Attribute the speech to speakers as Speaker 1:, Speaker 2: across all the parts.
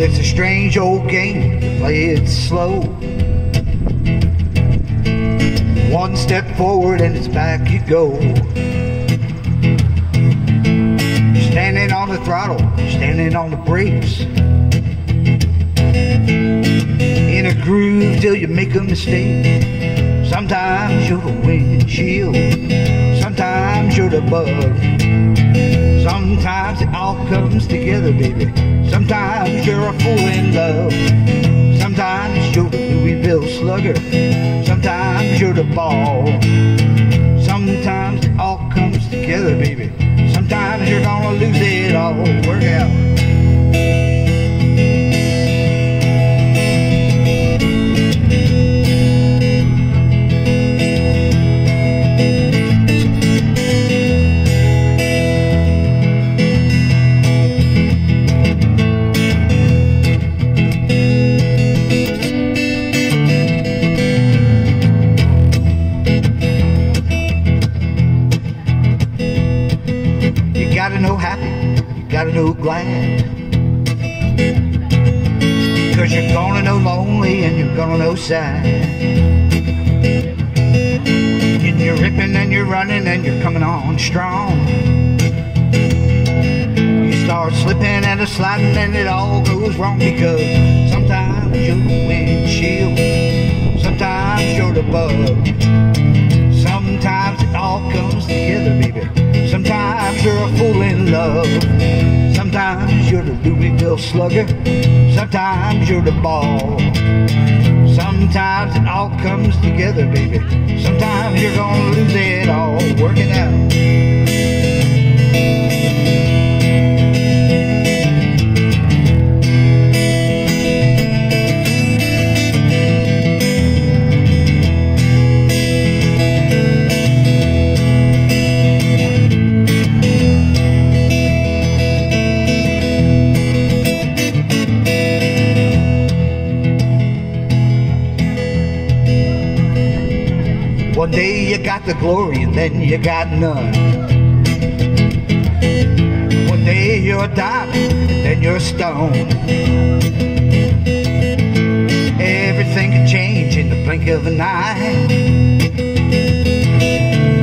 Speaker 1: age old game, play it slow. One step forward and it's back you go. Standing on the throttle, standing on the brakes. In a groove till you make a mistake. Sometimes you're the windshield, sometimes you're the bug. Sometimes it all comes together, baby. Sometimes you're a fool in love. Sometimes you're the Louisville slugger. Sometimes you're the ball. Sometimes it all comes together, baby. Sometimes you're gonna lose it all. Work out. You gotta know happy, you gotta know glad. Cause you're gonna know lonely and you're gonna know sad. And you're ripping and you're running and you're coming on strong. You start slipping and a sliding and it all goes wrong because sometimes you're the windshield, sometimes you're the bug. Sometimes it all comes together, baby. Love. Sometimes you're the Louisville slugger. Sometimes you're the ball. Sometimes it all comes together, baby. Sometimes you're gonna lose it all. Work it out. One day you got the glory and then you got none. One day you're a diamond and then you're a stone. Everything can change in the blink of an eye.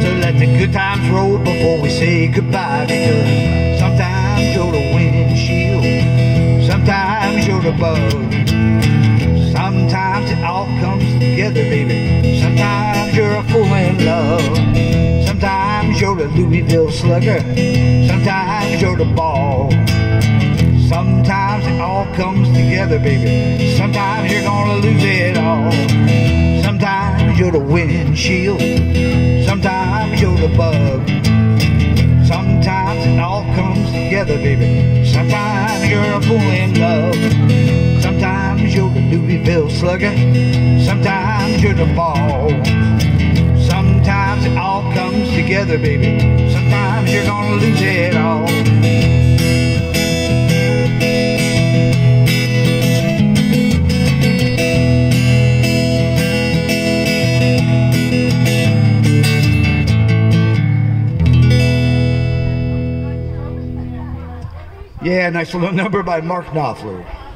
Speaker 1: So let the good times roll before we say goodbye because sometimes you're the windshield, sometimes you're the bug. Louisville slugger. Sometimes you're the ball. Sometimes it all comes together, baby. Sometimes you're gonna lose it all. Sometimes you're the windshield. Sometimes you're the bug. Sometimes it all comes together, baby. Sometimes you're a fool in love. Sometimes you're the Louisville slugger. Sometimes you're the ball. Sometimes it all comes together, baby. Sometimes you're gonna lose it all. Yeah, nice little number by Mark Knopfler.